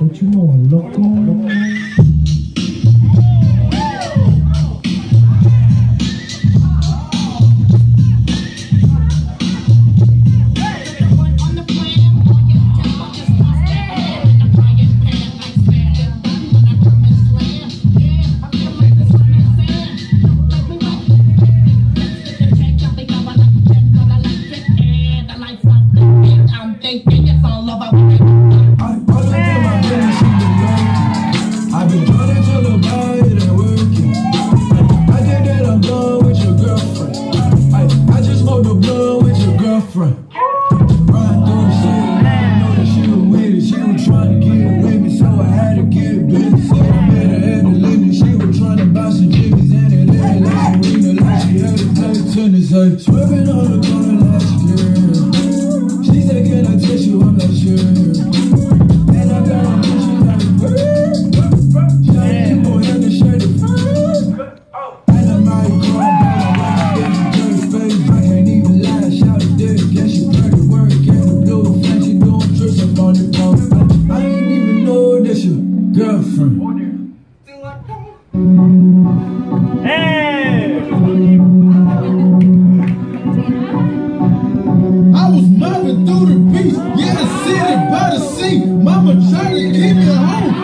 But you know I love God. Hey, swerving on the corner last year. She said, Can I touch you? I'm not sure. And I got a the And I might call. I can't even lie. Guess she work, doing tricks up on the. I ain't even know your girlfriend. I was mobbing through the beach, yeah, the city by the sea. Mama tried to keep me home,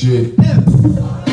shit. Yeah.